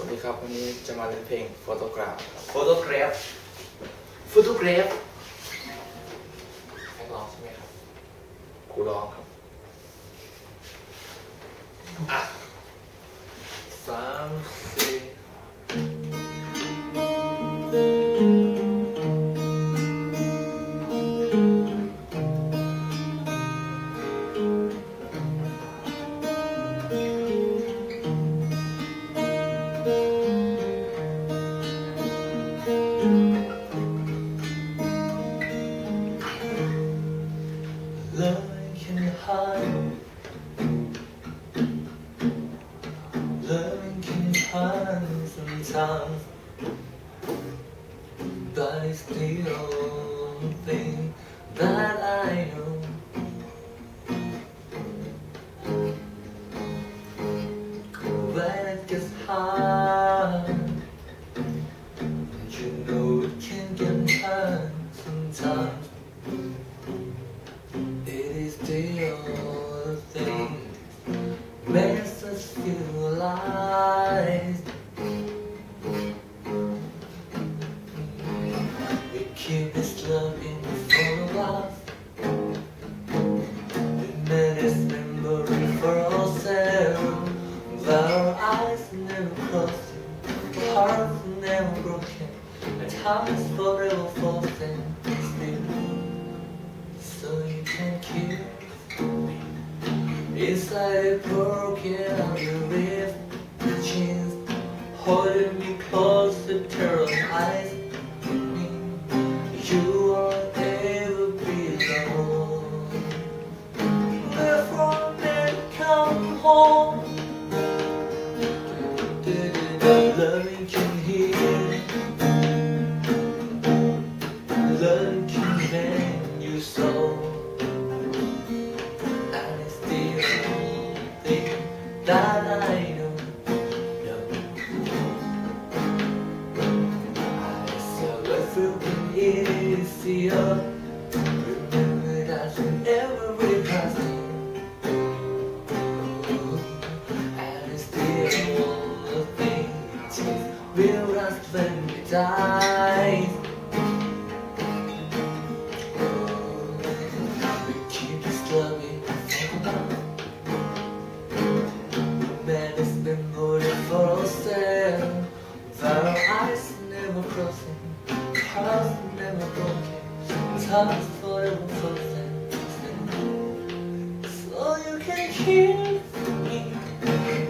วัสดีครับ วันนี้จะมาเล่นเพลง Photograph ครับโฟโตกราฟโฟโตกราฟให้ร้องใช่ไหมครับครูร้องครับอะสามสี่ Can hide sometimes But it's the only thing that I know When it gets hard You know it can get hard sometimes it is the only thing. Makes us feel alive. Hearts forever. Still so you can me inside a broken underneath the jeans, holding me close to turn eyes. When we keep is memory for. Our eyes never crossing, never broken. So you can hear me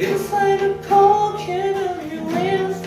inside the pocket of your wings.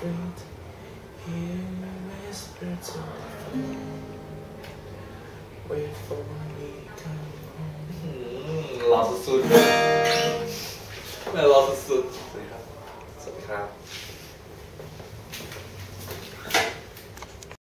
could hear me whisper to Wait for me come home. 老师说的，那老师说。